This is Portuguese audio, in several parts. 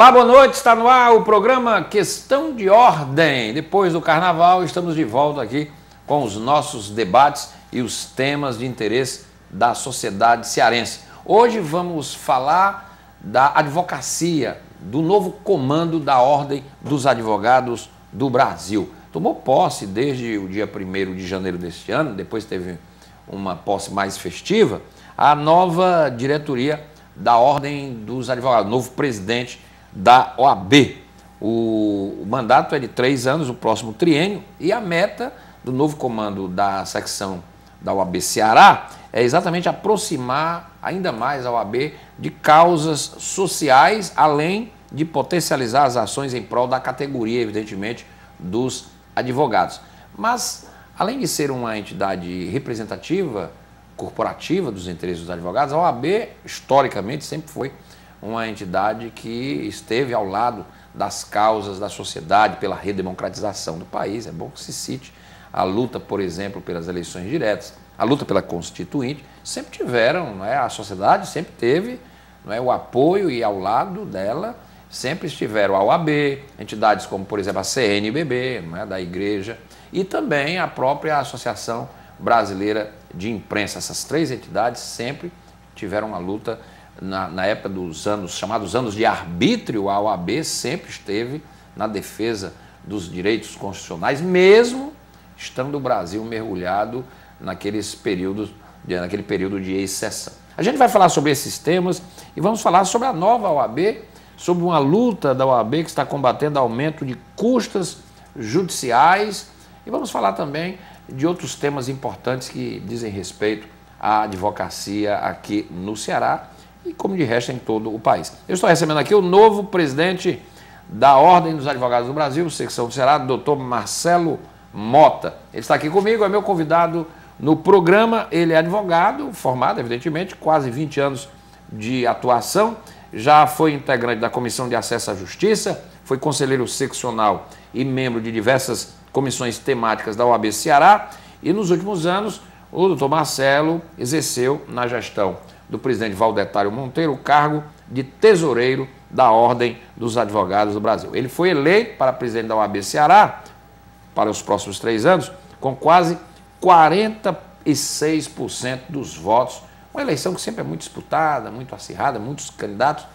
Olá, boa noite. Está no ar o programa Questão de Ordem. Depois do carnaval, estamos de volta aqui com os nossos debates e os temas de interesse da sociedade cearense. Hoje vamos falar da advocacia, do novo comando da Ordem dos Advogados do Brasil. Tomou posse desde o dia 1 de janeiro deste ano, depois teve uma posse mais festiva, a nova diretoria da Ordem dos Advogados, novo presidente da OAB. O, mandato é de três anos, o próximo triênio, e a meta do novo comando da secção da OAB Ceará é exatamente aproximar ainda mais a OAB de causas sociais, além de potencializar as ações em prol da categoria, evidentemente, dos advogados. Mas, além de ser uma entidade representativa, corporativa dos interesses dos advogados, a OAB, historicamente, sempre foi uma entidade que esteve ao lado das causas da sociedade pela redemocratização do país. É bom que se cite a luta, por exemplo, pelas eleições diretas, a luta pela constituinte, sempre tiveram, não é? a sociedade sempre teve não é? o apoio e ao lado dela sempre estiveram a OAB, entidades como, por exemplo, a CNBB, não é? da Igreja, e também a própria Associação Brasileira de Imprensa. Essas três entidades sempre tiveram uma luta na, na época dos anos, chamados anos de arbítrio, a OAB sempre esteve na defesa dos direitos constitucionais, mesmo estando o Brasil mergulhado naqueles períodos, naquele período de exceção. A gente vai falar sobre esses temas e vamos falar sobre a nova OAB, sobre uma luta da OAB que está combatendo aumento de custas judiciais e vamos falar também de outros temas importantes que dizem respeito à advocacia aqui no Ceará e como de resto em todo o país. Eu estou recebendo aqui o novo presidente da Ordem dos Advogados do Brasil, secção do Ceará, doutor Marcelo Mota. Ele está aqui comigo, é meu convidado no programa. Ele é advogado, formado, evidentemente, quase 20 anos de atuação. Já foi integrante da Comissão de Acesso à Justiça, foi conselheiro seccional e membro de diversas comissões temáticas da OAB Ceará. E nos últimos anos, o doutor Marcelo exerceu na gestão do presidente Valdetário Monteiro o cargo de tesoureiro da Ordem dos Advogados do Brasil. Ele foi eleito para presidente da OAB Ceará para os próximos três anos com quase 46% dos votos. Uma eleição que sempre é muito disputada, muito acirrada, muitos candidatos.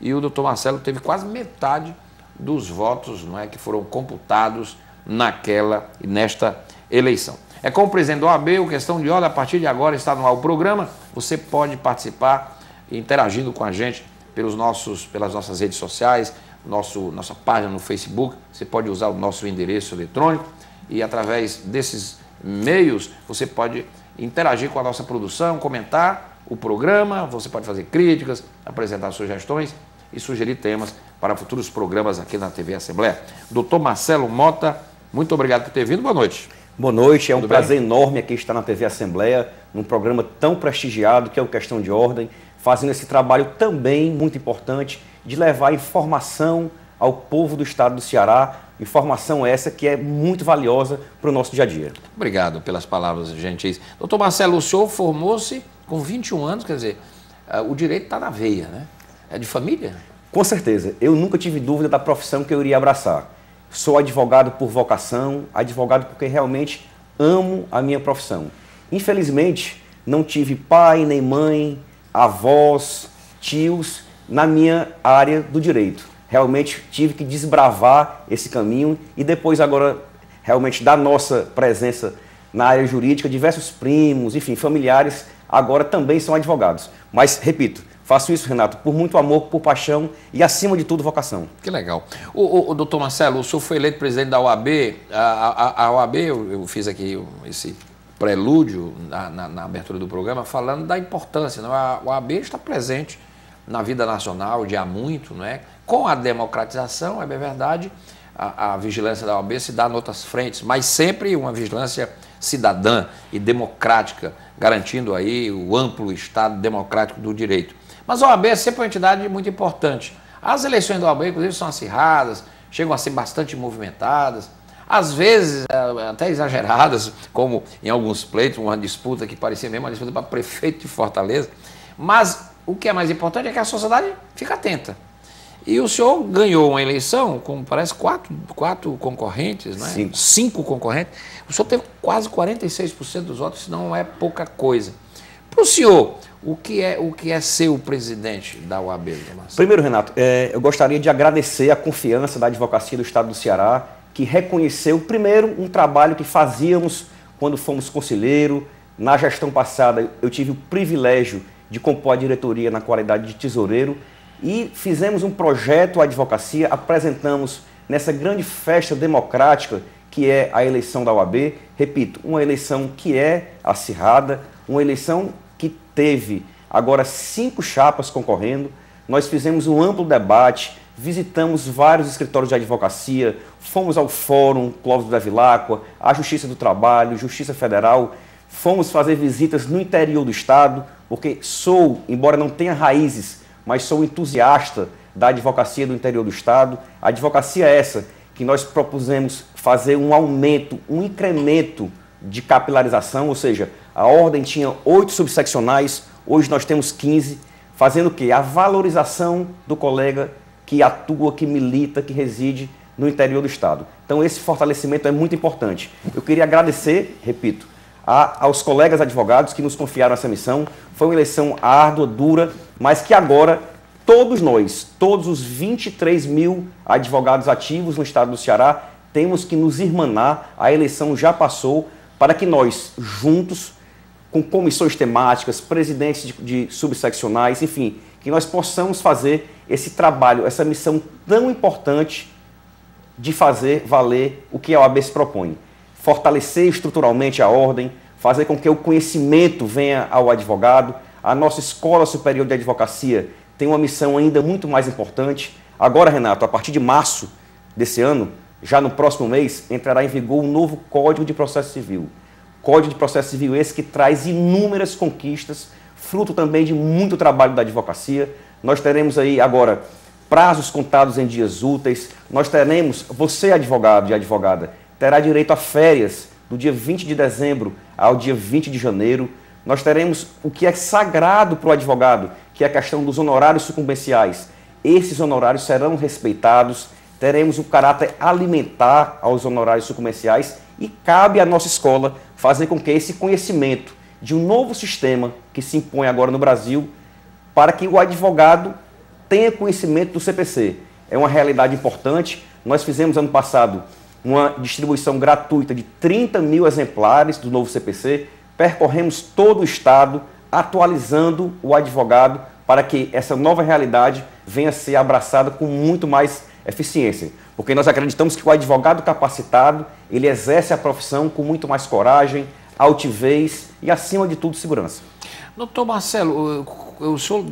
E o doutor Marcelo teve quase metade dos votos não é, que foram computados naquela nesta eleição. É com o presidente do OAB, o Questão de Ordem, a partir de agora está no ar o programa. Você pode participar interagindo com a gente pelos nossos, pelas nossas redes sociais, nosso, nossa página no Facebook. Você pode usar o nosso endereço eletrônico e através desses meios você pode interagir com a nossa produção, comentar o programa, você pode fazer críticas, apresentar sugestões e sugerir temas para futuros programas aqui na TV Assembleia. Doutor Marcelo Mota, muito obrigado por ter vindo. Boa noite. Boa noite, é um Tudo prazer bem? enorme aqui estar na TV Assembleia, num programa tão prestigiado que é o Questão de Ordem, fazendo esse trabalho também muito importante de levar informação ao povo do estado do Ceará, informação essa que é muito valiosa para o nosso dia a dia. Obrigado pelas palavras gentis. Doutor Marcelo, o senhor formou-se com 21 anos, quer dizer, eh, o direito está na veia, né? É de família? Com certeza. Eu nunca tive dúvida da profissão que eu iria abraçar. Sou advogado por vocação, advogado porque realmente amo a minha profissão. Infelizmente, não tive pai, nem mãe, avós, tios na minha área do direito. Realmente tive que desbravar esse caminho e depois agora realmente da nossa presença na área jurídica, diversos primos, enfim, familiares agora também são advogados. Mas repito, Faço isso, Renato, por muito amor, por paixão e, acima de tudo, vocação. Que legal. O, o, o doutor Marcelo, o senhor foi eleito presidente da OAB. A, a, a OAB, eu, eu, fiz aqui esse prelúdio na, na, na, abertura do programa, falando da importância. Não? É? A OAB está presente na vida nacional de há muito, não é? Com a democratização, é verdade, a, a vigilância da OAB se dá em outras frentes, mas sempre uma vigilância cidadã e democrática, garantindo aí o amplo Estado democrático do direito. Mas a OAB é sempre uma entidade muito importante. As eleições da OAB, inclusive, são acirradas, chegam a ser bastante movimentadas, às vezes é, até exageradas, como em alguns pleitos, uma disputa que parecia mesmo uma disputa para prefeito de Fortaleza. Mas o que é mais importante é que a sociedade fica atenta. E o senhor ganhou uma eleição com, parece, quatro, quatro concorrentes, não é? Cinco. Cinco concorrentes. O senhor teve quase 46% dos votos, isso não é pouca coisa. Para o senhor, o que, é, o que é ser o presidente da UAB? Primeiro, Renato, é, eu gostaria de agradecer a confiança da advocacia do Estado do Ceará, que reconheceu, primeiro, um trabalho que fazíamos quando fomos conselheiro. Na gestão passada, eu tive o privilégio de compor a diretoria na qualidade de tesoureiro e fizemos um projeto a advocacia, apresentamos nessa grande festa democrática que é a eleição da UAB. Repito, uma eleição que é acirrada, uma eleição que teve agora cinco chapas concorrendo. Nós fizemos um amplo debate, visitamos vários escritórios de advocacia, fomos ao Fórum Clóvis da Vilacqua, à Justiça do Trabalho, Justiça Federal, fomos fazer visitas no interior do Estado, porque sou, embora não tenha raízes, mas sou entusiasta da advocacia do interior do Estado. A advocacia é essa que nós propusemos fazer um aumento, um incremento de capilarização, ou seja, a ordem tinha oito subseccionais, hoje nós temos 15, fazendo o quê? A valorização do colega que atua, que milita, que reside no interior do Estado. Então esse fortalecimento é muito importante. Eu queria agradecer, repito, a, aos colegas advogados que nos confiaram essa missão. Foi uma eleição árdua, dura, mas que agora todos nós, todos os 23 mil advogados ativos no estado do Ceará, temos que nos irmanar. A eleição já passou para que nós, juntos, com comissões temáticas, presidentes de, de subseccionais, enfim, que nós possamos fazer esse trabalho, essa missão tão importante de fazer valer o que a OAB se propõe. Fortalecer estruturalmente a ordem, fazer com que o conhecimento venha ao advogado. A nossa Escola Superior de Advocacia tem uma missão ainda muito mais importante. Agora, Renato, a partir de março desse ano, já no próximo mês, entrará em vigor um novo Código de Processo Civil. Código de Processo Civil esse que traz inúmeras conquistas, fruto também de muito trabalho da advocacia. Nós teremos aí agora prazos contados em dias úteis. Nós teremos, você advogado e advogada, terá direito a férias do dia 20 de dezembro ao dia 20 de janeiro. Nós teremos o que é sagrado para o advogado, que é a questão dos honorários sucumbenciais. Esses honorários serão respeitados, teremos o caráter alimentar aos honorários sucumbenciais e cabe à nossa escola fazer com que esse conhecimento de um novo sistema que se impõe agora no Brasil, para que o advogado tenha conhecimento do CPC. É uma realidade importante. Nós fizemos ano passado uma distribuição gratuita de 30 mil exemplares do novo CPC, percorremos todo o Estado, atualizando o advogado para que essa nova realidade venha a ser abraçada com muito mais eficiência. Porque nós acreditamos que o advogado capacitado, ele exerce a profissão com muito mais coragem, altivez e, acima de tudo, segurança. Doutor Marcelo, o senhor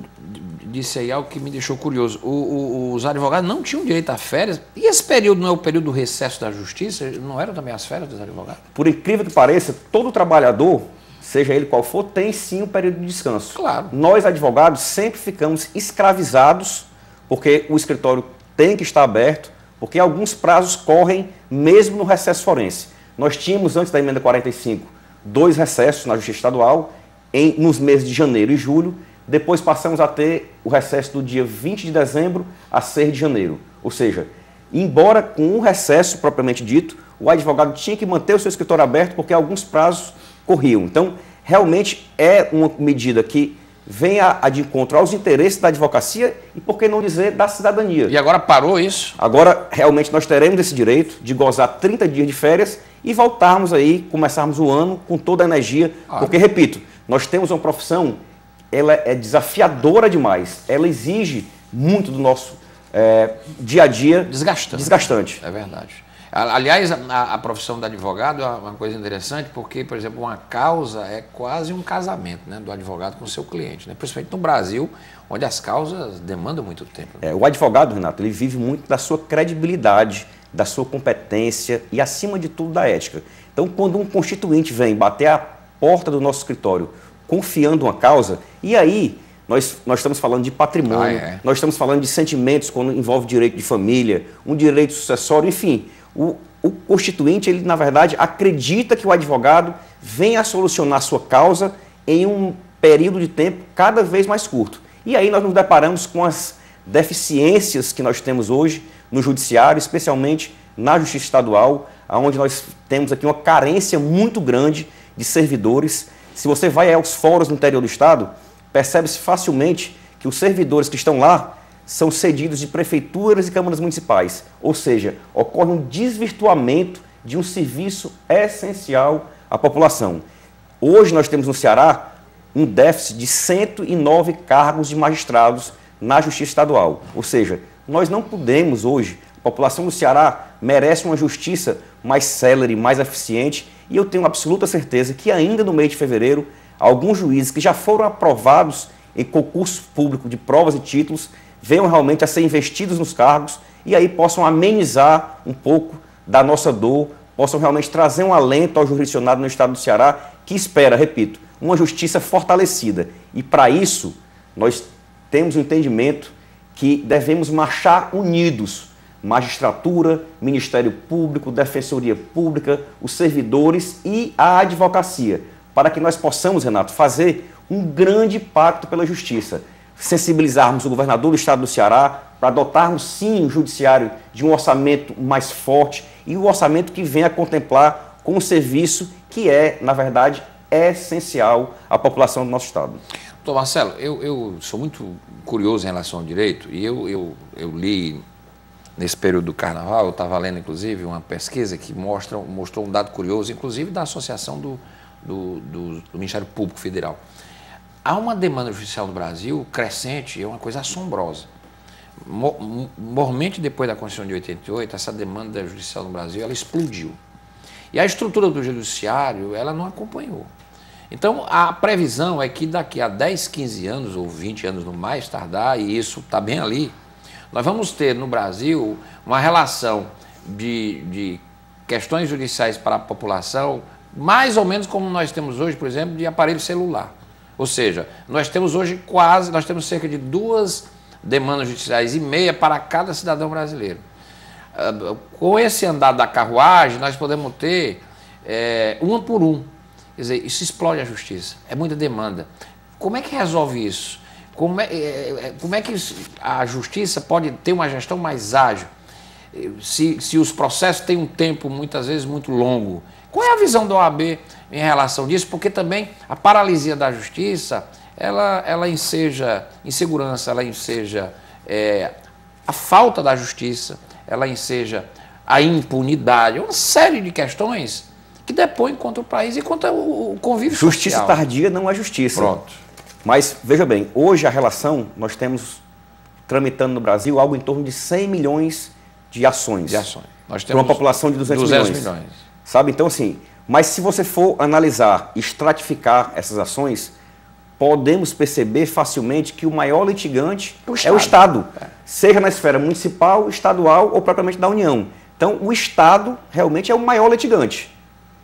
disse aí algo que me deixou curioso. O, o, os advogados não tinham direito a férias. E esse período não é o período do recesso da justiça? Não eram também as férias dos advogados? Por incrível que pareça, todo trabalhador, seja ele qual for, tem sim um período de descanso. Claro. Nós, advogados, sempre ficamos escravizados, porque o escritório tem que estar aberto, porque alguns prazos correm mesmo no recesso forense. Nós tínhamos, antes da emenda 45, dois recessos na Justiça Estadual, em, nos meses de janeiro e julho, depois passamos a ter o recesso do dia 20 de dezembro a 6 de janeiro. Ou seja, embora com um recesso propriamente dito, o advogado tinha que manter o seu escritório aberto porque alguns prazos corriam. Então, realmente é uma medida que vem a, a, de encontro aos interesses da advocacia e, por que não dizer, da cidadania. E agora parou isso? Agora, realmente, nós teremos esse direito de gozar 30 dias de férias e voltarmos aí, começarmos o ano com toda a energia. Ah. Porque, repito, nós temos uma profissão ela é desafiadora demais. Ela exige muito do nosso é, dia a dia. Desgastante. Desgastante. É verdade. Aliás, a, a, profissão do advogado é uma coisa interessante porque, por exemplo, uma causa é quase um casamento né, do advogado com o seu cliente, né? principalmente no Brasil, onde as causas demandam muito tempo. Né? É, o advogado, Renato, ele vive muito da sua credibilidade, da sua competência e, acima de tudo, da ética. Então, quando um constituinte vem bater a porta do nosso escritório confiando uma causa, e aí nós, nós estamos falando de patrimônio, ah, é. nós estamos falando de sentimentos quando envolve direito de família, um direito sucessório, enfim. O, o constituinte, ele na verdade acredita que o advogado venha a solucionar sua causa em um período de tempo cada vez mais curto. E aí nós nos deparamos com as deficiências que nós temos hoje no judiciário, especialmente na justiça estadual, onde nós temos aqui uma carência muito grande de servidores. Se você vai aos fóruns no interior do estado, percebe-se facilmente que os servidores que estão lá são cedidos de prefeituras e câmaras municipais, ou seja, ocorre um desvirtuamento de um serviço essencial à população. Hoje nós temos no Ceará um déficit de 109 cargos de magistrados na Justiça Estadual. Ou seja, nós não podemos hoje, a população do Ceará merece uma justiça mais célere, mais eficiente, e eu tenho absoluta certeza que ainda no mês de fevereiro, alguns juízes que já foram aprovados em concurso público de provas e títulos venham realmente a ser investidos nos cargos e aí possam amenizar um pouco da nossa dor, possam realmente trazer um alento ao jurisdicionado no estado do Ceará, que espera, repito, uma justiça fortalecida. E para isso, nós temos o um entendimento que devemos marchar unidos magistratura, Ministério Público, Defensoria Pública, os servidores e a advocacia, para que nós possamos, Renato, fazer um grande pacto pela justiça. Sensibilizarmos o governador do estado do Ceará para adotarmos, sim, o judiciário de um orçamento mais forte e o um orçamento que venha contemplar com um serviço que é, na verdade, essencial à população do nosso estado. Doutor Marcelo, eu, eu sou muito curioso em relação ao direito e eu, eu, eu li nesse período do carnaval, eu estava lendo inclusive uma pesquisa que mostra, mostrou um dado curioso, inclusive da Associação do, do, do, do Ministério Público Federal. Há uma demanda judicial no Brasil crescente, é uma coisa assombrosa. Mormente depois da Constituição de 88, essa demanda judicial no Brasil ela explodiu. E a estrutura do judiciário ela não acompanhou. Então, a previsão é que daqui a 10, 15 anos, ou 20 anos no mais tardar, e isso está bem ali, nós vamos ter no Brasil uma relação de, de questões judiciais para a população mais ou menos como nós temos hoje, por exemplo, de aparelho celular. Ou seja, nós temos hoje quase, nós temos cerca de duas demandas judiciais e meia para cada cidadão brasileiro. Ah, com esse andar da carruagem, nós podemos ter é, uma por um. Quer dizer, isso explode a justiça. É muita demanda. Como é que resolve isso? Como é, é, é como é que a justiça pode ter uma gestão mais ágil? Se, se os processos têm um tempo, muitas vezes, muito longo. Qual é a visão da OAB em relação disso? Porque também a paralisia da justiça, ela, ela enseja insegurança, ela enseja é, a falta da justiça, ela enseja a impunidade, uma série de questões que depõem contra o país e contra o convívio justiça social. Justiça tardia não é justiça. Pronto. Mas, veja bem, hoje a relação, nós temos tramitando no Brasil algo em torno de 100 milhões de ações. De ações. Nós temos para uma população de 200, 200 milhões. milhões. Sabe? Então, assim, mas se você for analisar, estratificar essas ações, podemos perceber facilmente que o maior litigante o é o Estado, é. seja na esfera municipal, estadual ou propriamente da União. Então, o Estado realmente é o maior litigante.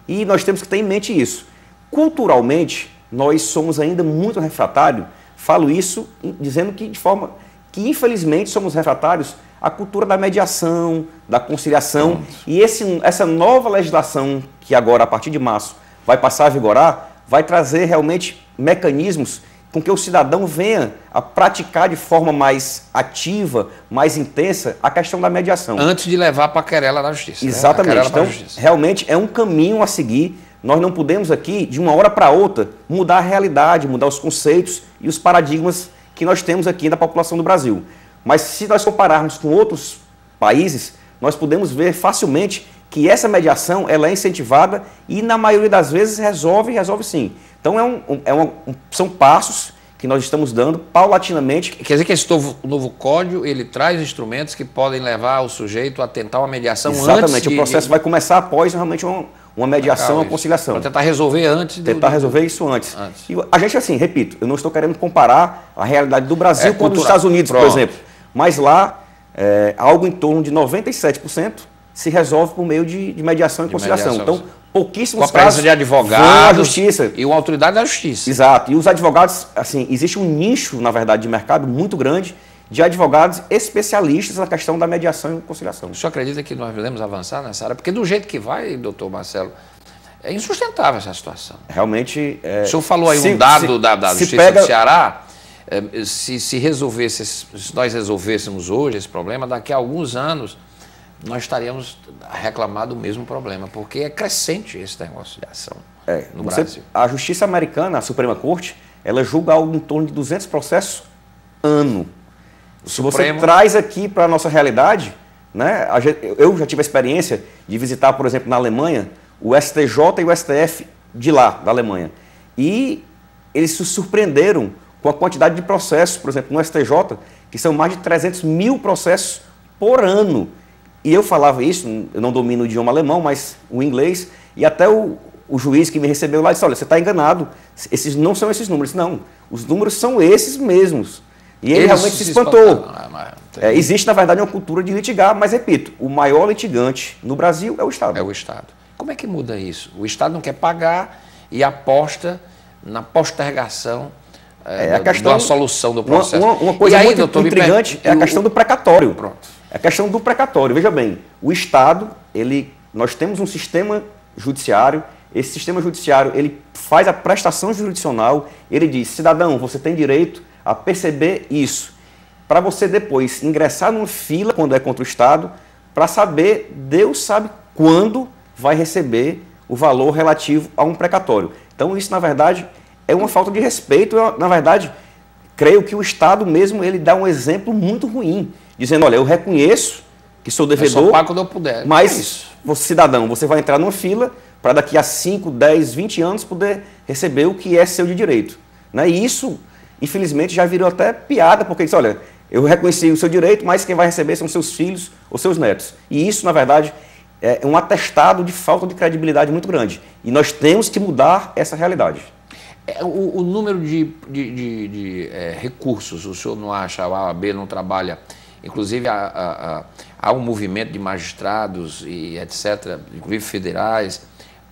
E nós temos que ter em mente isso. Culturalmente, nós somos ainda muito refratários. Falo isso dizendo que, de forma que, infelizmente, somos refratários à cultura da mediação, da conciliação. Pronto. E esse, essa nova legislação, que agora, a partir de março, vai passar a vigorar, vai trazer realmente mecanismos com que o cidadão venha a praticar de forma mais ativa, mais intensa, a questão da mediação. Antes de levar para a querela da justiça. Né? Exatamente. Né? Então, justiça. realmente é um caminho a seguir. Nós não podemos aqui, de uma hora para outra, mudar a realidade, mudar os conceitos e os paradigmas que nós temos aqui da população do Brasil. Mas se nós compararmos com outros países, nós podemos ver facilmente que essa mediação ela é incentivada e, na maioria das vezes, resolve resolve sim. Então, é um, é um, são passos que nós estamos dando paulatinamente. Quer dizer que esse novo, novo código ele traz instrumentos que podem levar o sujeito a tentar uma mediação Exatamente, antes. Exatamente, o processo de... vai começar após realmente uma, uma mediação, uma conciliação. Para tentar resolver antes. Tentar do... resolver isso antes. antes. E a gente, assim, repito, eu não estou querendo comparar a realidade do Brasil é, com a dos Estados Unidos, Pronto. por exemplo. Mas lá, é, algo em torno de 97% se resolve por meio de, de mediação e de conciliação. Mediação. Então, pouquíssimos Com a casos de advogados justiça. e uma autoridade da justiça. Exato. E os advogados, assim, existe um nicho, na verdade, de mercado muito grande de advogados especialistas na questão da mediação e conciliação. O senhor acredita que nós podemos avançar nessa área? Porque do jeito que vai, doutor Marcelo, é insustentável essa situação. Realmente. É... O senhor falou aí se, um dado se, da, da Justiça pega... do Ceará se, se resolvesse, se nós resolvêssemos hoje esse problema, daqui a alguns anos nós estaríamos a reclamar do mesmo problema, porque é crescente esse negócio de ação é, no você, Brasil. A justiça americana, a Suprema Corte, ela julga algo em torno de 200 processos ano. Se Supremo... você traz aqui para a nossa realidade, né, eu já tive a experiência de visitar, por exemplo, na Alemanha, o STJ e o STF de lá, da Alemanha. E eles se surpreenderam com a quantidade de processos, por exemplo, no STJ, que são mais de 300 mil processos por ano. E eu falava isso, eu não domino o idioma alemão, mas o inglês, e até o, o juiz que me recebeu lá disse, olha, você está enganado, esses não são esses números. Não, os números são esses mesmos. E ele Eles realmente se espantou. Ah, é, existe, na verdade, uma cultura de litigar, mas repito, o maior litigante no Brasil é o Estado. É o Estado. Como é que muda isso? O Estado não quer pagar e aposta na postergação é, é a questão, da solução do processo. Uma, uma coisa aí, muito doutor, intrigante é a questão do precatório. Pronto. É a questão do precatório. Veja bem, o Estado, ele, nós temos um sistema judiciário, esse sistema judiciário, ele faz a prestação jurisdicional, ele diz, cidadão, você tem direito a perceber isso, para você depois ingressar numa fila, quando é contra o Estado, para saber, Deus sabe quando vai receber o valor relativo a um precatório. Então isso, na verdade, é uma falta de respeito. Eu, na verdade, creio que o Estado mesmo ele dá um exemplo muito ruim, dizendo, olha, eu reconheço que sou devedor, eu só pago quando eu puder. mas é cidadão, você vai entrar numa fila para daqui a 5, 10, 20 anos poder receber o que é seu de direito. Né? E isso, infelizmente, já virou até piada, porque diz, olha, eu reconheci o seu direito, mas quem vai receber são seus filhos ou seus netos. E isso, na verdade, é um atestado de falta de credibilidade muito grande. E nós temos que mudar essa realidade. É, o, o, número de, de, de, de é, recursos, o senhor não acha, a OAB não trabalha, inclusive há, há, há, um movimento de magistrados e etc., inclusive federais,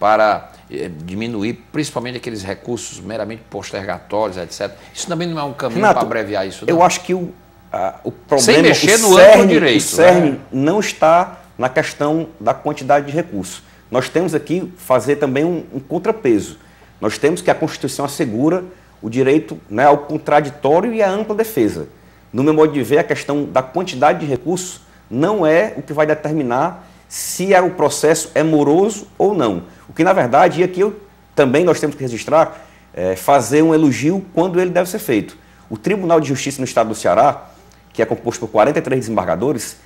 para é, diminuir principalmente aqueles recursos meramente postergatórios, etc. Isso também não é um caminho para abreviar isso? Não? Eu acho que o, a, o problema, Sem mexer no cerne, direito, o cerne né? não está na questão da quantidade de recursos. Nós temos aqui fazer também um, um contrapeso. Nós temos que a Constituição assegura o direito né, ao contraditório e à ampla defesa. No meu modo de ver, a questão da quantidade de recursos não é o que vai determinar se é o processo é moroso ou não. O que, na verdade, e aqui eu, também nós temos que registrar, é, fazer um elogio quando ele deve ser feito. O Tribunal de Justiça no Estado do Ceará, que é composto por 43 desembargadores,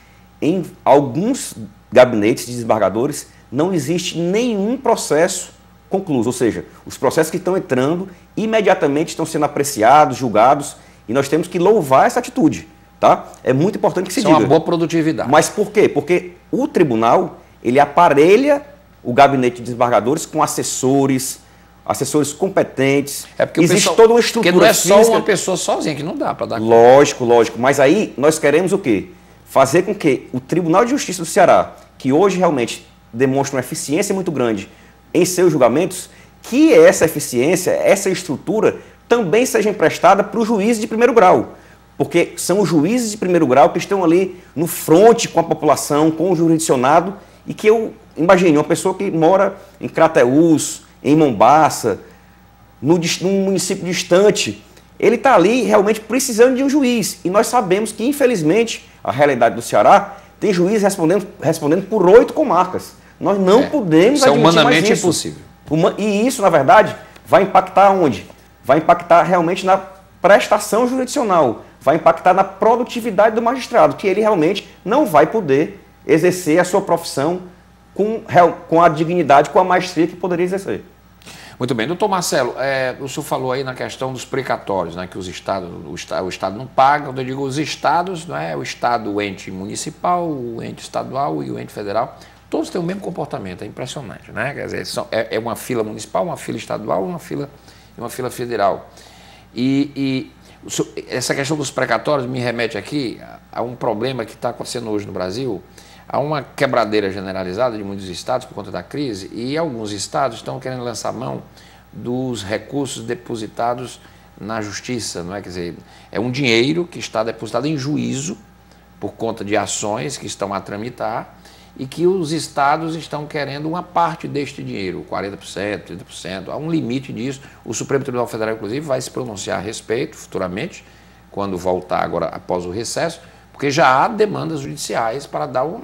em alguns gabinetes de desembargadores não existe nenhum processo concluso, ou seja, os processos que estão entrando imediatamente estão sendo apreciados, julgados, e nós temos que louvar essa atitude, tá? É muito importante que se Isso diga. É uma boa produtividade. Mas por quê? Porque o tribunal, ele aparelha o gabinete de desembargadores com assessores, assessores competentes. É porque existe pessoal, toda uma estrutura Porque não é só física. uma pessoa sozinha que não dá para dar Lógico, lógico, mas aí nós queremos o quê? Fazer com que o Tribunal de Justiça do Ceará, que hoje realmente demonstra uma eficiência muito grande em seus julgamentos, que essa eficiência, essa estrutura também seja emprestada para os juízes de primeiro grau. Porque são os juízes de primeiro grau que estão ali no fronte com a população, com o jurisdicionado, e que eu imagine, uma pessoa que mora em Crateús, em Mombaça, no, num município distante, ele está ali realmente precisando de um juiz. E nós sabemos que, infelizmente, a realidade do Ceará tem juiz respondendo, respondendo por oito comarcas. Nós não é, podemos isso é humanamente isso. impossível. E isso, na verdade, vai impactar onde? Vai impactar realmente na prestação jurisdicional, vai impactar na produtividade do magistrado, que ele realmente não vai poder exercer a sua profissão com, com a dignidade, com a maestria que poderia exercer. Muito bem. Doutor Marcelo, é, o senhor falou aí na questão dos precatórios, né, que os estados, o, o Estado não paga. Quando eu digo os estados, não é o Estado, o ente municipal, o ente estadual e o ente federal, todos têm o mesmo comportamento, é impressionante. Né? Quer dizer, são, é, é, uma fila municipal, uma fila estadual uma fila, uma fila federal. E, e essa questão dos precatórios me remete aqui a um problema que está acontecendo hoje no Brasil, Há uma quebradeira generalizada de muitos estados por conta da crise e alguns estados estão querendo lançar mão dos recursos depositados na justiça, não é? Quer dizer, é um dinheiro que está depositado em juízo por conta de ações que estão a tramitar e que os estados estão querendo uma parte deste dinheiro, 40%, 30%, há um limite disso. O Supremo Tribunal Federal, inclusive, vai se pronunciar a respeito futuramente quando voltar agora após o recesso, porque já há demandas judiciais para dar um.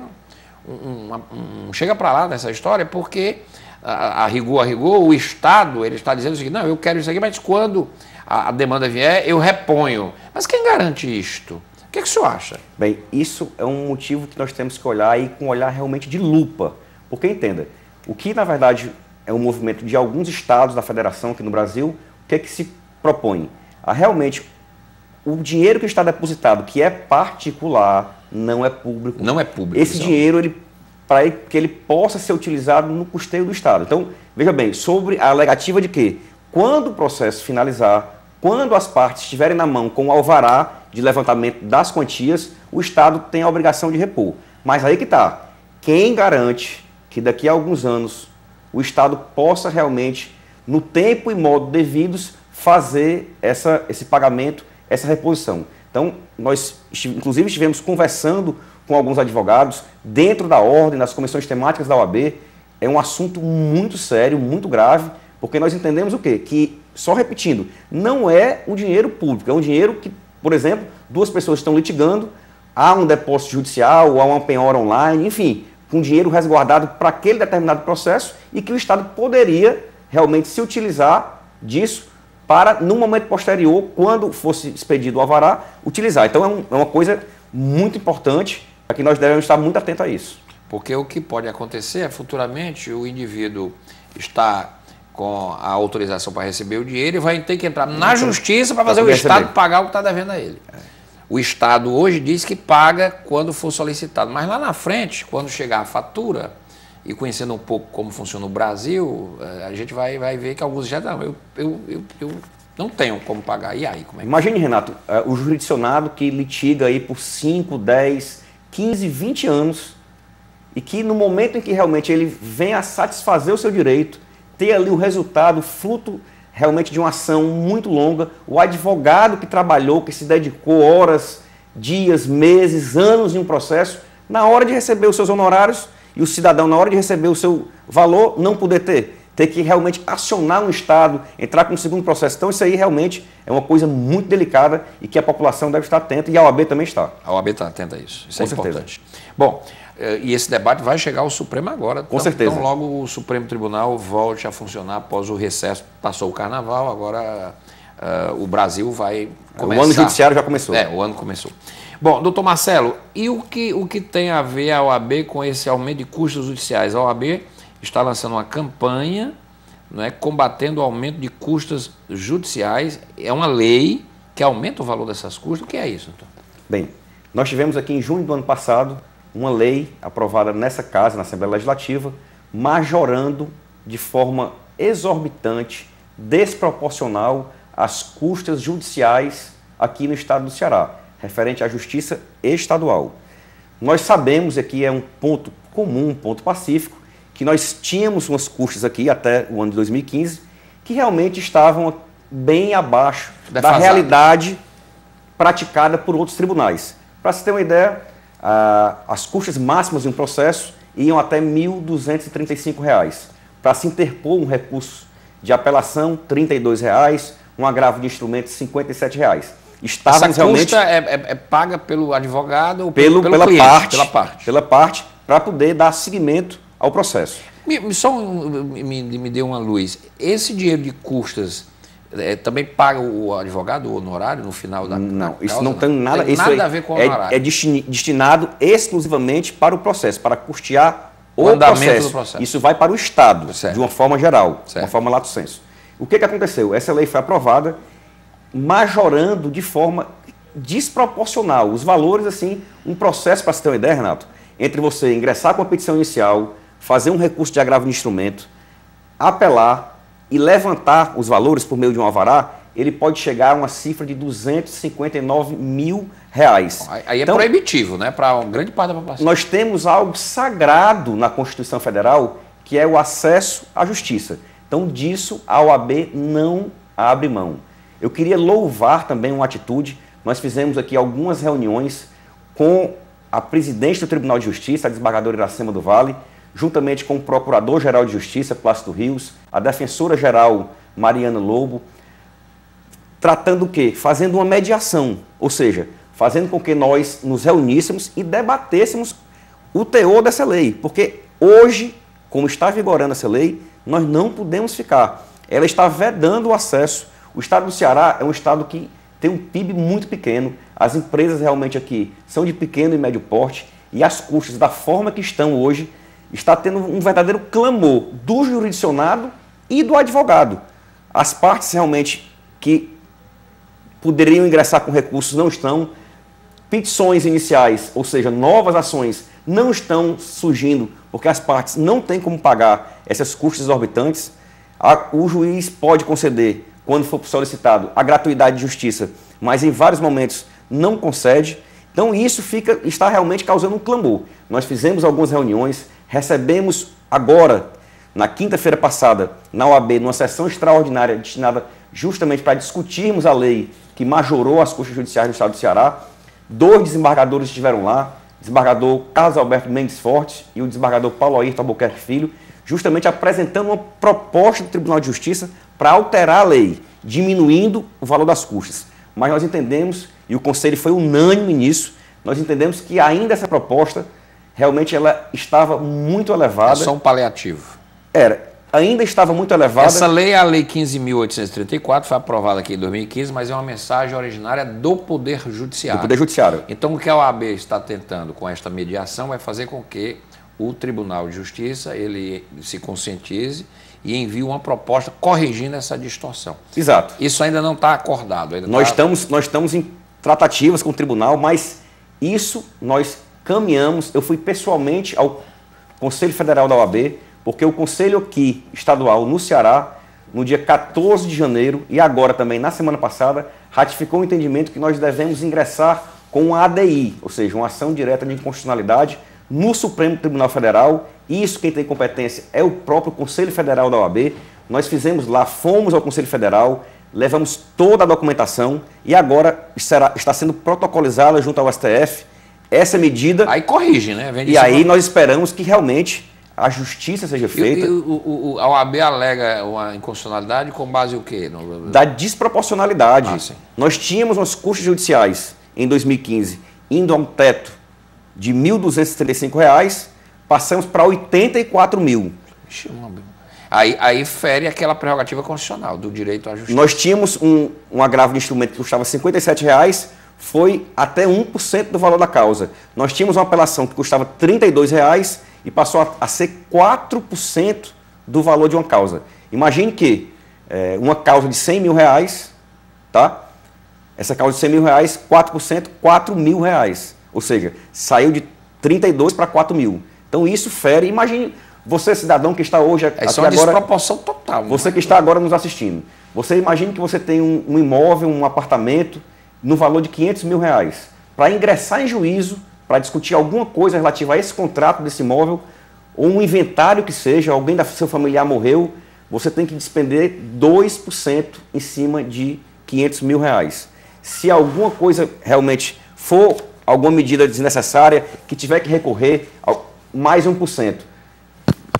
um, um, um chega para lá nessa história, porque a, a, rigor, a rigor, o Estado ele está dizendo o seguinte: não, eu quero isso aqui, mas quando a, a demanda vier, eu reponho. Mas quem garante isto? O que, é que o senhor acha? Bem, isso é um motivo que nós temos que olhar e com um olhar realmente de lupa. Porque entenda, o que na verdade é um movimento de alguns estados da federação aqui no Brasil, o que é que se propõe? A realmente o dinheiro que está depositado, que é particular, não é público. Não é público. Esse então. dinheiro, ele, para que ele possa ser utilizado no custeio do Estado. Então, veja bem, sobre a alegativa de que, quando o processo finalizar, quando as partes estiverem na mão com o alvará de levantamento das quantias, o Estado tem a obrigação de repor. Mas aí que está. Quem garante que daqui a alguns anos o Estado possa realmente, no tempo e modo devidos, fazer essa, esse pagamento essa reposição. Então, nós, inclusive, estivemos conversando com alguns advogados dentro da ordem, das comissões temáticas da OAB. É um assunto muito sério, muito grave, porque nós entendemos o quê? Que, só repetindo, não é um dinheiro público, é um dinheiro que, por exemplo, duas pessoas estão litigando, há um depósito judicial, há uma penhora online, enfim, com dinheiro resguardado para aquele determinado processo e que o Estado poderia realmente se utilizar disso para, no momento posterior, quando fosse expedido o alvará, utilizar. Então é, um, é uma coisa muito importante para que nós devemos estar muito atentos a isso. Porque o que pode acontecer é futuramente o indivíduo está com a autorização para receber o dinheiro e vai ter que entrar na justiça para fazer o Estado pagar o que está devendo a ele. O Estado hoje diz que paga quando for solicitado, mas lá na frente, quando chegar a fatura, e conhecendo um pouco como funciona o Brasil, eh, a gente vai, vai ver que alguns já não, eu, eu, eu, eu não tenho como pagar. E aí, como é. Imagine, Renato, eh, o jurisdicionado que litiga aí por 5, 10, 15, 20 anos e que no momento em que realmente ele vem a satisfazer o seu direito, ter ali o resultado, fruto realmente de uma ação muito longa, o advogado que trabalhou, que se dedicou horas, dias, meses, anos em um processo, na hora de receber os seus honorários, e o cidadão, na hora de receber o seu valor, não poder ter. Ter que realmente acionar um Estado, entrar com um segundo processo. Então, isso aí realmente é uma coisa muito delicada e que a população deve estar atenta e a OAB também está. A OAB está atenta a isso. Isso com é certeza. importante. Bom, e esse debate vai chegar ao Supremo agora. Com então, certeza. Então, logo o Supremo Tribunal volte a funcionar após o recesso. Passou o carnaval, agora uh, o Brasil vai começar. O ano judiciário já começou. É, o ano começou. Bom, doutor Marcelo, e o que, o que tem a ver a OAB com esse aumento de custos judiciais? A OAB está lançando uma campanha não é, combatendo o aumento de custas judiciais. É uma lei que aumenta o valor dessas custas. O que é isso, doutor? Bem, nós tivemos aqui em junho do ano passado uma lei aprovada nessa casa, na Assembleia Legislativa, majorando de forma exorbitante, desproporcional, as custas judiciais aqui no estado do Ceará referente à justiça estadual. Nós sabemos, aqui é um ponto comum, um ponto pacífico, que nós tínhamos umas custas aqui até o ano de 2015 que realmente estavam bem abaixo Defasado. da realidade praticada por outros tribunais. Para se ter uma ideia, as custas máximas de um processo iam até R$ 1.235. Para se interpor um recurso de apelação, R$ 32,00, um agravo de instrumentos, R$ 57,00 estávamos Essa realmente custa é, é, é, paga pelo advogado ou pelo, pelo pela, cliente, parte, pela parte pela parte para poder dar seguimento ao processo. Me, só me, me deu uma luz. Esse dinheiro de custas é, também paga o advogado o honorário no final da Não, da isso não tem nada, tem isso nada a ver com o é, honorário. É, destinado exclusivamente para o processo, para custear o, o processo. processo. Isso vai para o Estado, certo. de uma forma geral, de uma forma lato senso. O que, que aconteceu? Essa lei foi aprovada majorando de forma desproporcional. Os valores, assim, um processo, para você ter uma ideia, Renato, entre você ingressar com a petição inicial, fazer um recurso de agravo de instrumento, apelar e levantar os valores por meio de um alvará, ele pode chegar a uma cifra de 259 mil reais. Aí é então, proibitivo, né? Para uma grande parte da população. Nós temos algo sagrado na Constituição Federal, que é o acesso à justiça. Então, disso a OAB não abre mão. Eu queria louvar também uma atitude. Nós fizemos aqui algumas reuniões com a presidente do Tribunal de Justiça, a desembargadora Iracema do Vale, juntamente com o Procurador-Geral de Justiça, Plácido Rios, a Defensora-Geral Mariana Lobo, tratando o quê? Fazendo uma mediação, ou seja, fazendo com que nós nos reuníssemos e debatêssemos o teor dessa lei, porque hoje, como está vigorando essa lei, nós não podemos ficar. Ela está vedando o acesso. O estado do Ceará é um estado que tem um PIB muito pequeno, as empresas realmente aqui são de pequeno e médio porte e as custas da forma que estão hoje está tendo um verdadeiro clamor do jurisdicionado e do advogado. As partes realmente que poderiam ingressar com recursos não estão, petições iniciais, ou seja, novas ações, não estão surgindo porque as partes não têm como pagar essas custas exorbitantes. O juiz pode conceder, quando for solicitado, a gratuidade de justiça, mas em vários momentos não concede. Então isso fica, está realmente causando um clamor. Nós fizemos algumas reuniões, recebemos agora, na quinta-feira passada, na OAB, numa sessão extraordinária destinada justamente para discutirmos a lei que majorou as custas judiciais do Estado do Ceará. Dois desembargadores estiveram lá, desembargador Carlos Alberto Mendes Forte e o desembargador Paulo Ayrton Albuquerque Filho, justamente apresentando uma proposta do Tribunal de Justiça para alterar a lei, diminuindo o valor das custas. Mas nós entendemos, e o Conselho foi unânime nisso, nós entendemos que ainda essa proposta realmente ela estava muito elevada. É só um paliativo. Era ainda estava muito elevada. Essa lei, a Lei 15.834, foi aprovada aqui em 2015, mas é uma mensagem originária do Poder Judiciário. Do Poder Judiciário. Então, o que a OAB está tentando com esta mediação é fazer com que o Tribunal de Justiça ele se conscientize e envie uma proposta corrigindo essa distorção. Exato. Isso ainda não está acordado. Ainda nós, tá... estamos, nós estamos em tratativas com o tribunal, mas isso nós caminhamos. Eu fui pessoalmente ao Conselho Federal da OAB, porque o Conselho aqui estadual no Ceará, no dia 14 de janeiro e agora também na semana passada, ratificou o entendimento que nós devemos ingressar com uma ADI, ou seja, uma ação direta de inconstitucionalidade no Supremo Tribunal Federal. Isso quem tem competência é o próprio Conselho Federal da OAB. Nós fizemos lá, fomos ao Conselho Federal, levamos toda a documentação e agora será, está sendo protocolizada junto ao STF essa medida. Aí corrige, né? Vem e aí nós esperamos que realmente a justiça seja feita. E, e o, o, a OAB alega uma inconstitucionalidade com base o quê? No... Da desproporcionalidade. Ah, Nós tínhamos os custos judiciais em 2015 indo a um teto de R$ 1.235, passamos para 84 mil. Aí, aí fere aquela prerrogativa constitucional do direito à justiça. Nós tínhamos um, um agravo de instrumento que custava 57 reais, foi até 1% do valor da causa. Nós tínhamos uma apelação que custava 32 reais, e passou a, a ser 4% do valor de uma causa. Imagine que é, uma causa de 100 mil reais, tá? Essa causa de 100 mil reais, 4%, 4 mil reais. Ou seja, saiu de 32 para 4 mil. Então isso fere. Imagine você, cidadão que está hoje aqui é uma agora. desproporção total. Né? Você que está agora nos assistindo. Você imagine que você tem um, um imóvel, um apartamento, no valor de 500 mil reais. Para ingressar em juízo, para discutir alguma coisa relativa a esse contrato desse imóvel, ou um inventário que seja, alguém da seu familiar morreu, você tem que despender 2% em cima de 500 mil reais. Se alguma coisa realmente for alguma medida desnecessária, que tiver que recorrer, mais 1%,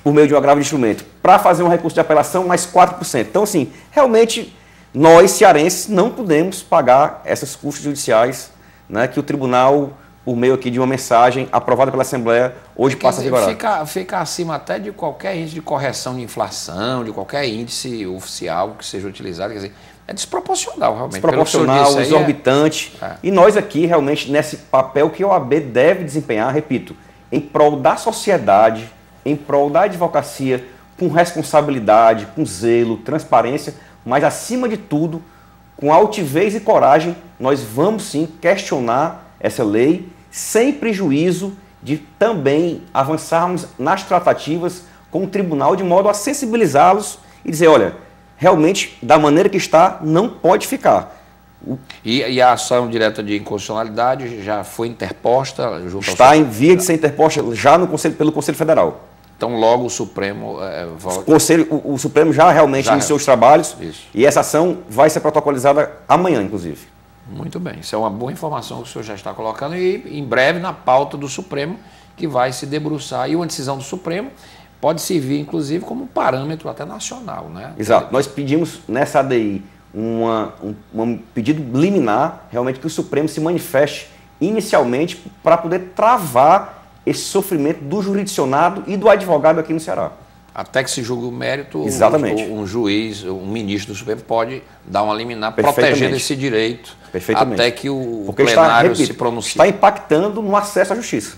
por meio de um agravo de instrumento. Para fazer um recurso de apelação, mais 4%. Então, assim, realmente, nós, cearenses, não podemos pagar essas custas judiciais né, que o tribunal por meio aqui de uma mensagem aprovada pela Assembleia, hoje passa a vigorar. Fica, fica acima até de qualquer índice de correção de inflação, de qualquer índice oficial que seja utilizado. Quer dizer, é desproporcional, realmente. Desproporcional, exorbitante. É. É. E nós aqui, realmente, nesse papel que a OAB deve desempenhar, repito, em prol da sociedade, em prol da advocacia, com responsabilidade, com zelo, transparência, mas, acima de tudo, com altivez e coragem, nós vamos sim questionar essa lei sem prejuízo de também avançarmos nas tratativas com o tribunal de modo a sensibilizá-los e dizer, olha, realmente, da maneira que está, não pode ficar. E, e, a ação direta de inconstitucionalidade já foi interposta? está em via de ser interposta já no Conselho, pelo Conselho Federal. Então, logo o Supremo é, volta. O, Conselho, o, o, Supremo já realmente já iniciou é. os trabalhos Isso. e essa ação vai ser protocolizada amanhã, inclusive. Muito bem, isso é uma boa informação que o senhor já está colocando e em breve na pauta do Supremo, que vai se debruçar. E uma decisão do Supremo pode servir, inclusive, como parâmetro até nacional. Né? Exato. Nós pedimos nessa ADI uma, um, um pedido liminar, realmente que o Supremo se manifeste inicialmente para poder travar esse sofrimento do jurisdicionado e do advogado aqui no Ceará. Até que se julgue o mérito, Exatamente. Um, um juiz, um ministro do Supremo pode dar uma liminar protegendo esse direito até que o Porque plenário está, se pronuncie. Está impactando no acesso à justiça.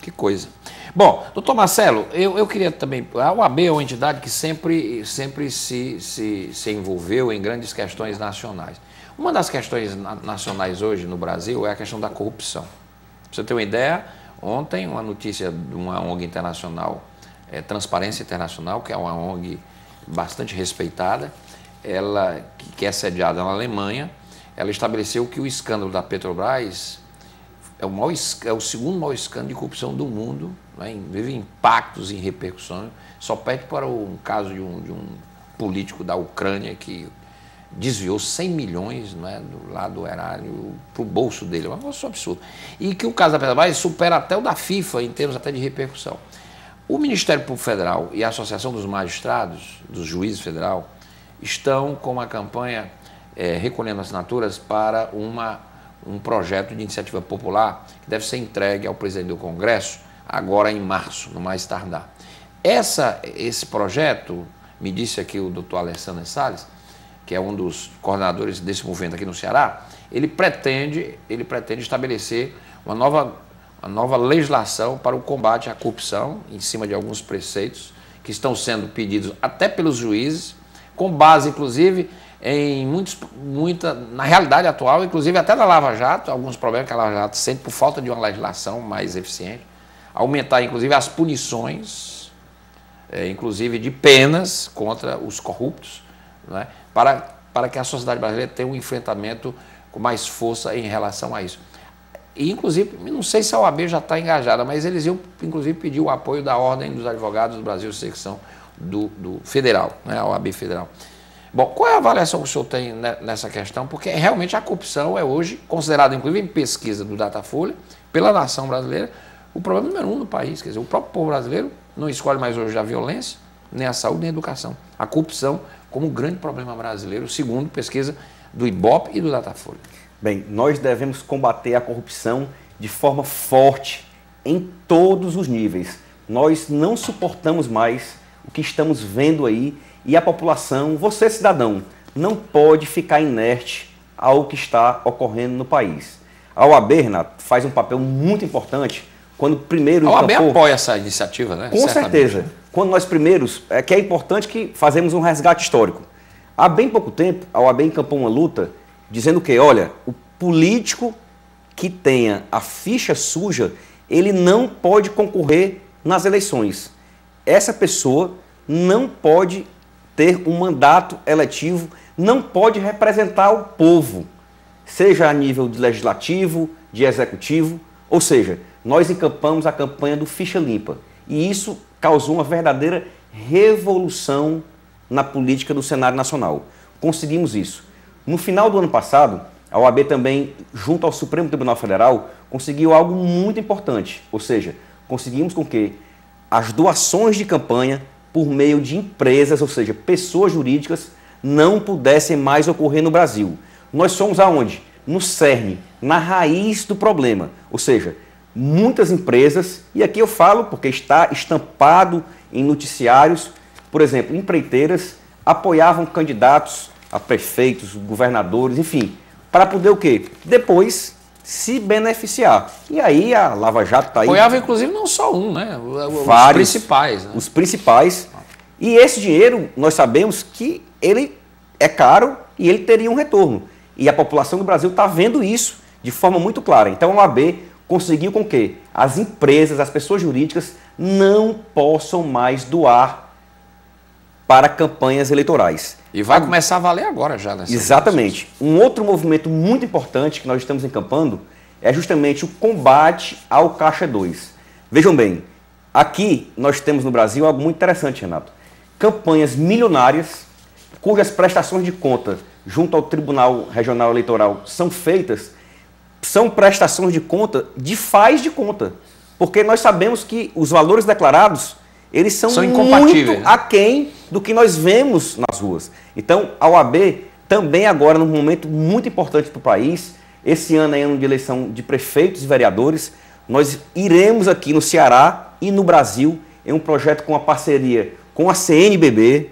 Que coisa. Bom, doutor Marcelo, eu, eu queria também. A OAB é uma entidade que sempre, sempre se, se, se envolveu em grandes questões nacionais. Uma das questões nacionais hoje no Brasil é a questão da corrupção. Pra você ter uma ideia, ontem uma notícia de uma ONG internacional, é, Transparência Internacional, que é uma ONG bastante respeitada, ela que é sediada na Alemanha, ela estabeleceu que o escândalo da Petrobras é o, maior, é o segundo maior escândalo de corrupção do mundo, né, inclusive impactos e repercussões. Só pede para um caso de um, de um político da Ucrânia que desviou 100 milhões né, do lado do erário para o bolso dele. É um negócio absurdo. E que o caso da Petrobras supera até o da FIFA em termos até de repercussão. O Ministério Público Federal e a Associação dos Magistrados, dos Juízes Federal, estão com uma campanha é, recolhendo assinaturas para uma um projeto de iniciativa popular que deve ser entregue ao presidente do Congresso agora em março, no mais tardar. Essa, esse projeto, me disse aqui o doutor Alessandro Salles, que é um dos coordenadores desse movimento aqui no Ceará, ele pretende, ele pretende estabelecer uma nova, uma nova legislação para o combate à corrupção, em cima de alguns preceitos que estão sendo pedidos até pelos juízes, com base, inclusive, em muitos, muita, na realidade atual, inclusive até da Lava Jato, alguns problemas que a Lava Jato sente por falta de uma legislação mais eficiente, aumentar inclusive as punições, é, inclusive de penas contra os corruptos, né, para, para que a sociedade brasileira tenha um enfrentamento com mais força em relação a isso. E, inclusive, não sei se a OAB já está engajada, mas eles iam, inclusive, pedir o apoio da Ordem dos Advogados do Brasil, secção do, do federal, né, a OAB federal. Bom, qual é a avaliação que o senhor tem nessa questão? Porque realmente a corrupção é hoje considerada, inclusive em pesquisa do Datafolha, pela nação brasileira, o problema número um do país. Quer dizer, o próprio povo brasileiro não escolhe mais hoje a violência, nem a saúde, nem a educação. A corrupção como um grande problema brasileiro, segundo pesquisa do IBOP e do Datafolha. Bem, nós devemos combater a corrupção de forma forte em todos os níveis. Nós não suportamos mais o que estamos vendo aí e a população, você cidadão, não pode ficar inerte ao que está ocorrendo no país. A OAB, Renato, faz um papel muito importante quando primeiro... A OAB apoia essa iniciativa, né? Com Certamente. certeza. Quando nós primeiros, é que é importante que fazemos um resgate histórico. Há bem pouco tempo, a OAB encampou uma luta dizendo que, olha, o político que tenha a ficha suja, ele não pode concorrer nas eleições. Essa pessoa não pode ter um mandato eletivo, não pode representar o povo, seja a nível de legislativo, de executivo, ou seja, nós encampamos a campanha do Ficha Limpa. E isso causou uma verdadeira revolução na política do cenário nacional. Conseguimos isso. No final do ano passado, a OAB também, junto ao Supremo Tribunal Federal, conseguiu algo muito importante, ou seja, conseguimos com que as doações de campanha por meio de empresas, ou seja, pessoas jurídicas, não pudessem mais ocorrer no Brasil. Nós somos aonde? No cerne, na raiz do problema. Ou seja, muitas empresas, e aqui eu falo porque está estampado em noticiários, por exemplo, empreiteiras apoiavam candidatos a prefeitos, governadores, enfim, para poder o quê? Depois se beneficiar. E aí a Lava Jato está aí. Apoiava inclusive não só um, né? Os Vários, principais. Né? Os principais. E esse dinheiro, nós sabemos que ele é caro e ele teria um retorno. E a população do Brasil está vendo isso de forma muito clara. Então a OAB conseguiu com que as empresas, as pessoas jurídicas não possam mais doar para campanhas eleitorais. E vai começar a valer agora já. Exatamente. Um outro movimento muito importante que nós estamos encampando é justamente o combate ao Caixa 2. Vejam bem, aqui nós temos no Brasil algo muito interessante, Renato. Campanhas milionárias, cujas prestações de conta junto ao Tribunal Regional Eleitoral são feitas, são prestações de conta de faz de conta. Porque nós sabemos que os valores declarados eles são, são muito né? aquém do que nós vemos nas ruas. Então, a OAB Também agora, num momento muito importante para o país, esse ano é ano de eleição de prefeitos e vereadores, nós iremos aqui no Ceará e no Brasil em um projeto com a parceria com a CNBB,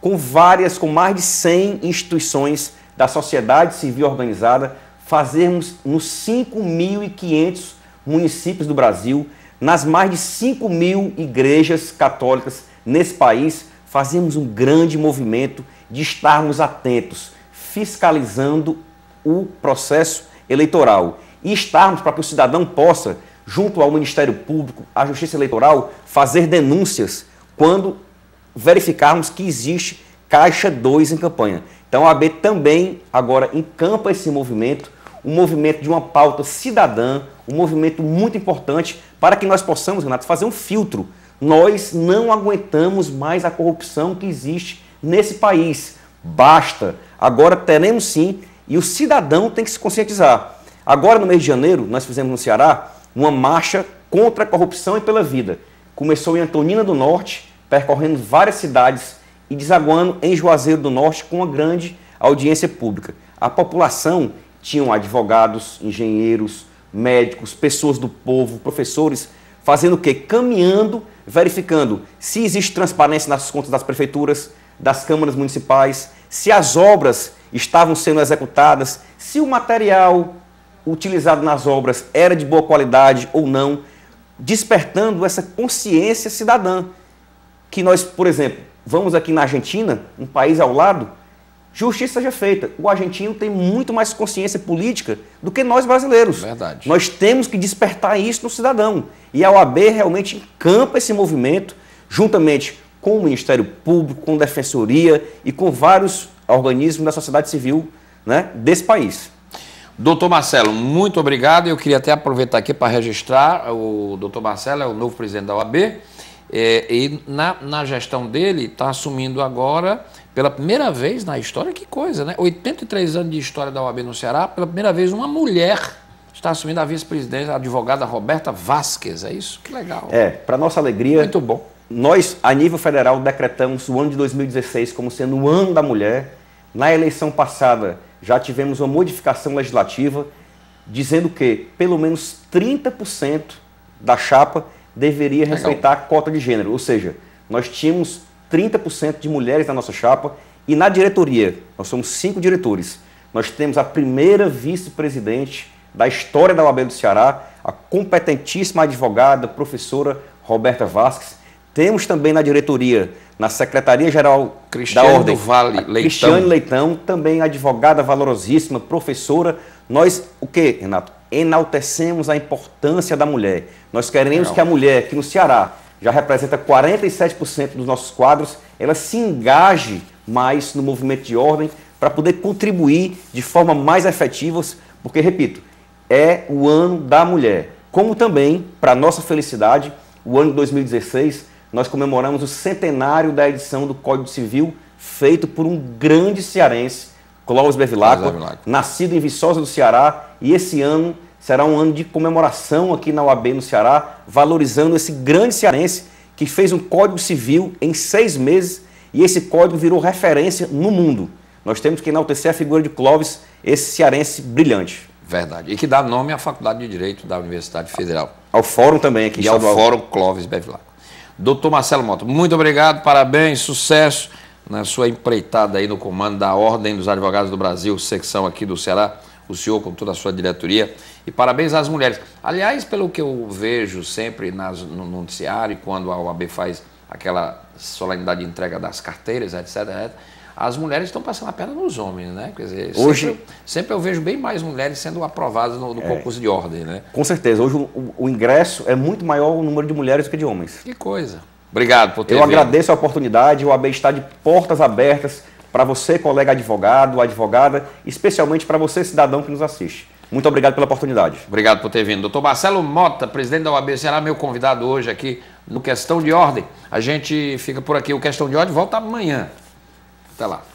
com várias, com mais de 100 instituições da sociedade civil organizada, fazermos nos 5.500 municípios do Brasil, nas mais de 5 mil igrejas católicas nesse país, fazemos um grande movimento de estarmos atentos, fiscalizando o processo eleitoral e estarmos para que o cidadão possa, junto ao Ministério Público, à Justiça Eleitoral, fazer denúncias quando verificarmos que existe caixa 2 em campanha. Então a AB também agora encampa esse movimento, um movimento de uma pauta cidadã, um movimento muito importante para que nós possamos, Renato, fazer um filtro. Nós não aguentamos mais a corrupção que existe nesse país. Basta. Agora teremos sim, e o cidadão tem que se conscientizar. Agora, no mês de janeiro, nós fizemos no Ceará uma marcha contra a corrupção e pela vida. Começou em Antonina do Norte, percorrendo várias cidades e desaguando em Juazeiro do Norte com uma grande audiência pública. A população tinham advogados, engenheiros, médicos, pessoas do povo, professores, fazendo o quê? Caminhando, verificando se existe transparência nas contas das prefeituras, das câmaras municipais, se as obras estavam sendo executadas, se o material utilizado nas obras era de boa qualidade ou não, despertando essa consciência cidadã. Que nós, por exemplo, vamos aqui na Argentina, um país ao lado, justiça seja feita. O argentino tem muito mais consciência política do que nós brasileiros. Verdade. Nós temos que despertar isso no cidadão. E a OAB realmente encampa esse movimento, juntamente com o Ministério Público, com a Defensoria e com vários organismos da sociedade civil né, desse país. Doutor Marcelo, muito obrigado. Eu queria até aproveitar aqui para registrar. O doutor Marcelo é o novo presidente da OAB. É, e na, na gestão dele está assumindo agora, pela primeira vez na história, que coisa, né? 83 anos de história da OAB no Ceará, pela primeira vez uma mulher está assumindo a vice-presidência, a advogada Roberta Vasquez, é isso? Que legal. É, para nossa alegria. Muito bom. Nós, a nível federal, decretamos o ano de 2016 como sendo o ano da mulher. Na eleição passada, já tivemos uma modificação legislativa dizendo que pelo menos 30% da chapa deveria Legal. respeitar a cota de gênero. Ou seja, nós tínhamos 30% de mulheres na nossa chapa e na diretoria, nós somos cinco diretores. Nós temos a primeira vice-presidente da história da UAB do Ceará, a competentíssima advogada, professora Roberta Vasques. Temos também na diretoria, na Secretaria-Geral da Ordem, vale, Leitão. Cristiane Leitão, também advogada valorosíssima, professora. Nós, o que, Renato? Enaltecemos a importância da mulher. Nós queremos Legal. que a mulher, que no Ceará já representa 47% dos nossos quadros, ela se engaje mais no movimento de ordem para poder contribuir de forma mais efetiva, porque, repito, é o ano da mulher. Como também, para nossa felicidade, o ano de 2016, nós comemoramos o centenário da edição do Código Civil, feito por um grande cearense, Clóvis Bevilacqua, nascido em Viçosa do Ceará, e esse ano será um ano de comemoração aqui na UAB no Ceará, valorizando esse grande cearense que fez um código civil em seis meses e esse código virou referência no mundo. Nós temos que enaltecer a figura de Clóvis, esse cearense brilhante. Verdade. E que dá nome à Faculdade de Direito da Universidade Federal. Ao Fórum também aqui. E ao Fórum Clóvis Bevilacqua. Doutor Marcelo Mota, muito obrigado, parabéns, sucesso na sua empreitada aí no comando da Ordem dos Advogados do Brasil, secção aqui do Ceará o senhor com toda a sua diretoria. E parabéns às mulheres. Aliás, pelo que eu vejo sempre nas, no noticiário, quando a OAB faz aquela solenidade de entrega das carteiras, etc., etc., as mulheres estão passando a perna nos homens, né? Quer dizer, Hoje, sempre, sempre eu vejo bem mais mulheres sendo aprovadas no, no é, concurso de ordem, né? Com certeza. Hoje o, o, ingresso é muito maior o número de mulheres do que de homens. Que coisa. Obrigado por ter Eu vindo. agradeço a oportunidade, o AB está de portas abertas para você, colega advogado, advogada, especialmente para você, cidadão que nos assiste. Muito obrigado pela oportunidade. Obrigado por ter vindo. Doutor Marcelo Mota, presidente da OAB, será meu convidado hoje aqui no Questão de Ordem. A gente fica por aqui. O Questão de Ordem volta amanhã. Até lá.